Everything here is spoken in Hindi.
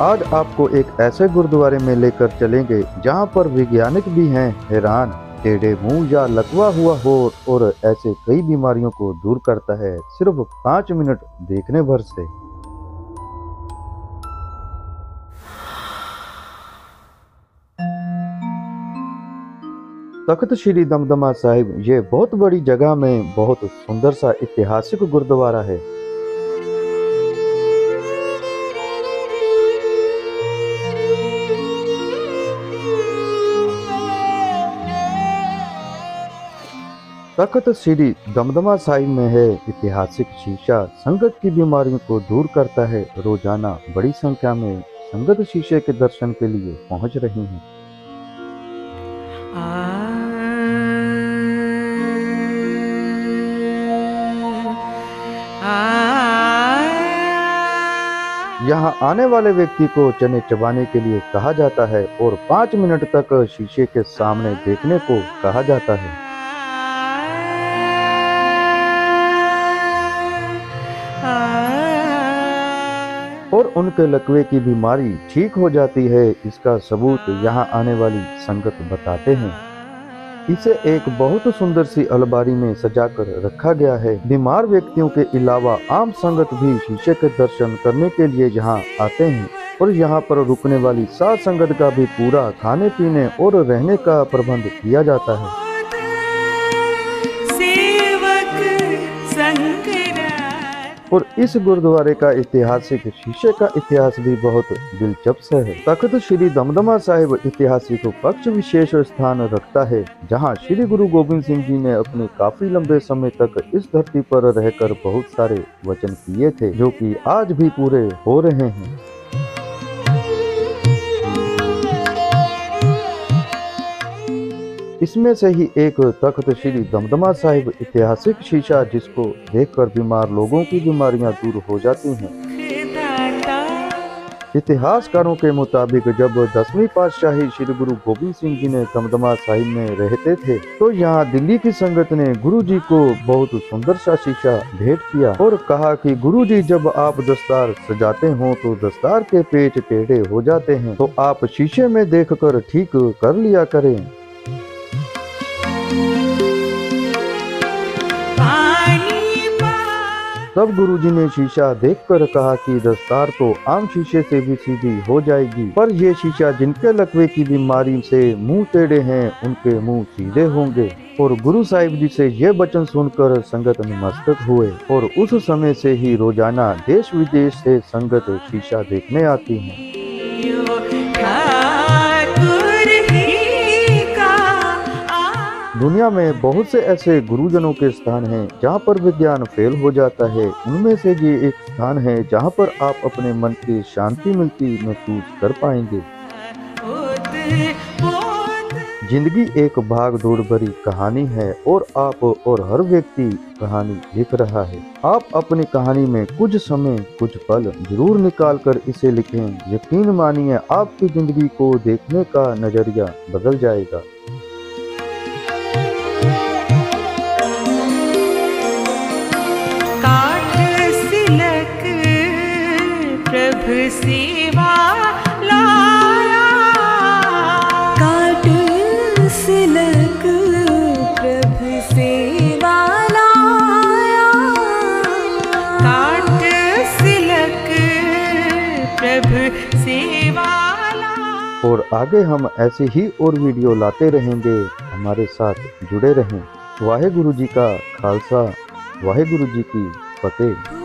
आज आपको एक ऐसे गुरुद्वारे में लेकर चलेंगे, जहाँ पर वैज्ञानिक भी हैं, हैरान। टेढ़े मुँह या लकवा हुआ हो और ऐसे कई बीमारियों को दूर करता है सिर्फ़ पाँच मिनट देखने भर से। तख्त श्री दमदमा साहिब, ये बहुत बड़ी जगह में बहुत सुंदर सा ऐतिहासिक गुरुद्वारा है। तख्त श्री दमदमा साहिब में है। ऐतिहासिक शीशा संगत की बीमारियों को दूर करता है। रोज़ाना बड़ी संख्या में संगत शीशे के दर्शन के लिए पहुँच रही हैं। यहाँ आने वाले व्यक्ति को चने चबाने के लिए कहा जाता है और पाँच मिनट तक शीशे के सामने देखने को कहा जाता है। और उनके लकवे की बीमारी ठीक हो जाती है, इसका सबूत यहाँ आने वाली संगत बताते हैं। इसे एक बहुत सुंदर सी अलमारी में सजाकर रखा गया है। बीमार व्यक्तियों के अलावा आम संगत भी शीशे के दर्शन करने के लिए यहाँ आते हैं। और यहाँ पर रुकने वाली सात संगत का भी पूरा खाने पीने और रहने का प्रबंध किया जाता है। और इस गुरुद्वारे का ऐतिहासिक शीशे का इतिहास भी बहुत दिलचस्प है। तख्त श्री दमदमा साहिब ऐतिहासिक पक्ष विशेष स्थान रखता है, जहाँ श्री गुरु गोविंद सिंह जी ने अपने काफ़ी लंबे समय तक इस धरती पर रहकर बहुत सारे वचन किए थे, जो कि आज भी पूरे हो रहे हैं। इसमें से ही एक तख्त श्री दमदमा साहिब ऐतिहासिक शीशा जिसको देखकर बीमार लोगों की बीमारियाँ दूर हो जाती हैं। इतिहासकारों के मुताबिक जब दसवीं पातशाही श्री गुरु गोविंद सिंह जी ने दमदमा साहिब में रहते थे तो यहाँ दिल्ली की संगत ने गुरु जी को बहुत सुंदर सा शीशा भेंट किया और कहा कि गुरु जी, जब आप दस्तार सजाते हो तो दस्तार के पेट टेढ़े हो जाते हैं तो आप शीशे में देखकर ठीक कर लिया करें। तब गुरुजी ने शीशा देखकर कहा कि दस्तार तो आम शीशे से भी सीधी हो जाएगी, पर ये शीशा जिनके लकवे की बीमारी से मुँह टेढ़े हैं, उनके मुँह सीधे होंगे। और गुरु साहिब जी से ये वचन सुनकर संगत नमस्तक हुए। और उस समय से ही रोज़ाना देश विदेश से संगत शीशा देखने आती है। दुनिया में बहुत से ऐसे गुरुजनों के स्थान हैं जहाँ पर विज्ञान फेल हो जाता है। उनमें से ये एक स्थान है जहाँ पर आप अपने मन की शांति मिलती महसूस कर पाएँगे। ज़िंदगी एक भाग दौड़ भरी कहानी है और आप और हर व्यक्ति कहानी लिख रहा है। आप अपनी कहानी में कुछ समय, कुछ पल ज़रूर निकाल कर इसे लिखें। यकीन मानिए, आपकी ज़िंदगी को देखने का नज़रिया बदल जाएगा। सेवा लाया। काठ सिलक प्रभु सेवा लाया। काठ सिलक प्रभु सेवा लाया। और आगे हम ऐसे ही और वीडियो लाते रहेंगे। हमारे साथ जुड़े रहें। वाहे गुरु जी का खालसा। वाहे गुरु जी की फतेह।